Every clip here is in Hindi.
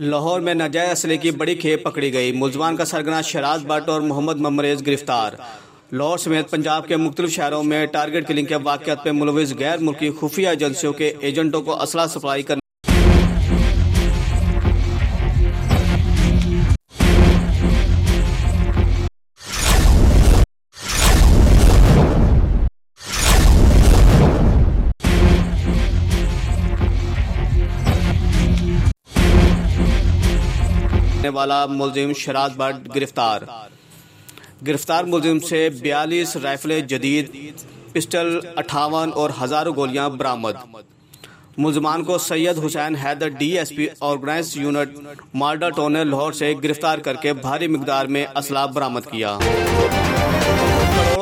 लाहौर में नजायज असले की बड़ी खेप पकड़ी गई। मुलजमान का सरगना शराज भट्ट और मोहम्मद ममरेज गिरफ़्तार। लाहौर समेत पंजाब के मुख्तु शहरों में टारगेट किलिंग के वाकत पर मुलविस गैर मुल्की खुफिया एजेंसियों के एजेंटों को असला सप्लाई करने वाला मुलजिम शराज भट्ट गिरफ़्तार। गिरफ़्तार मुलजिम से बयालीस राइफलें जदीद, पिस्टल अठावन और हज़ारों गोलियाँ बरामद। मुलजमान को Syed Hussain Haider, DSP organise unit Malda Town, Lahore से गिरफ़्तार करके भारी मकदार में असला बरामद किया।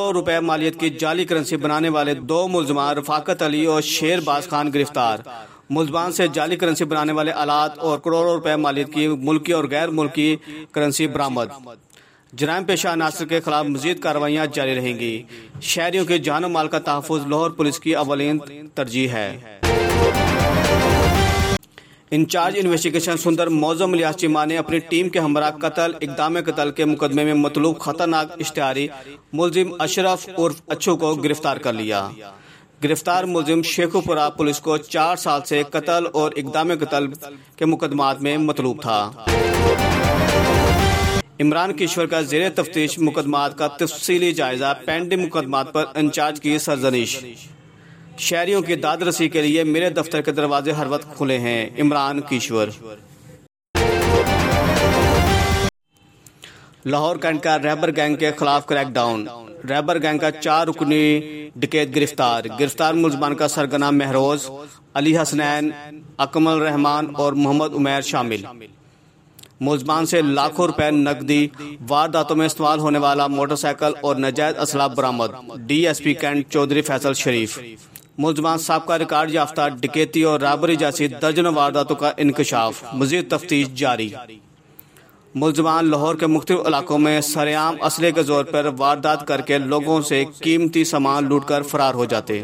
करोड़ों रुपए मालियत की जाली करेंसी बनाने वाले दो मुलजमान रफाकत अली और शेरबाज खान गिरफ़्तार। मुलजमान से जाली करेंसी बनाने वाले आलात और करोड़ों रुपए मालियत की मुल्की और गैर मुल्की करेंसी बरामद। जराम पेशा अनासर के खिलाफ मजीद कार्रवाइयाँ जारी रहेंगी। शहरियों के जान माल का तहफ़ लाहौर पुलिस की अवलिन तरजीह है। इंचार्ज इन्वेस्टिगेशन सुंदर मौजम लियास चीमा ने अपनी टीम के हमरा कतल, इकदाम कतल के मुकदमे में मतलूब खतरनाक इश्तारी मुलजिम अशरफ उर्फ़ अच्छू को गिरफ़्तार कर लिया। गिरफ़्तार मुलजिम शेखुपुरा पुलिस को चार साल से कत्ल और इकदाम कत्ल के मुकदमात में मतलूब था। इमरान किश्वर का जेर तफ्तीश मुकदमात का तफसीली जायजा पेंडिंग मुकदमात पर इंचार्ज की सरजनिश। शहरियों की दाद रसी के लिए मेरे दफ्तर के दरवाजे हर वक्त खुले हैं, इमरान किश्वर लाहौर कैंट का रैबर गैंग के खिलाफ क्रैकडाउन। रैबर गैंग का चार रुकनी डिकेत गिरफ़्तार। गिरफ़्तार मुलजमान का सरगना महरोज, अली हसनैन, अकमल रहमान और मोहम्मद उमैर शामिल। मुलजमान से लाखों रुपए नकदी वारदातों में इस्तेमाल होने वाला मोटरसाइकिल और नजायज असला बरामद। DSP Cantt Chaudhry Faisal Sharif. मुलजमान सबका रिकॉर्ड याफ्ता, डिकेती और राबरी जैसी दर्जनों वारदातों का इंकशाफ मजीद तफ्तीश जारी। मुलजमान लाहौर के मुख्तु इलाकों में सरेआम असले के ज़ोर पर वारदात करके लोगों से कीमती सामान लूट कर फरार हो जाते।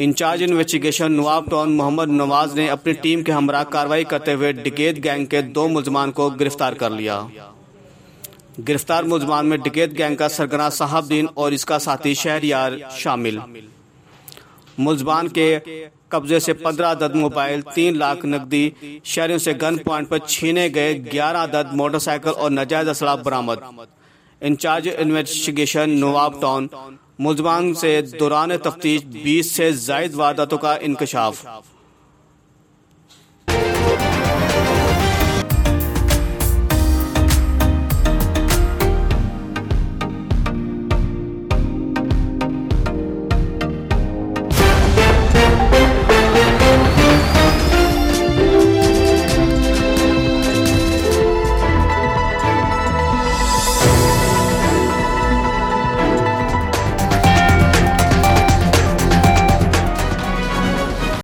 Incharge investigation Nawab Town Mohammad Nawaz ने अपनी टीम के हमरा कार्रवाई करते हुए डिकेत गैंग के दो मुलजमान को गिरफ़्तार कर लिया। गिरफ़्तार मुलजमान में डिकेत गैंग का सरगना साहबदीन और इसका साथी शहरियार शामिल। मुलजमान के कब्जे से पंद्रह अदद मोबाइल, तीन लाख नकदी, शहरों से गन पॉइंट पर छीने गए ग्यारह अदद मोटरसाइकिल और नजायज असलाब बरामद। इंचार्ज इन्वेस्टिगेशन नवाब टाउन मुलजमान से दौरान तफ्तीश बीस से जायद वारदातों का इंकशाफ।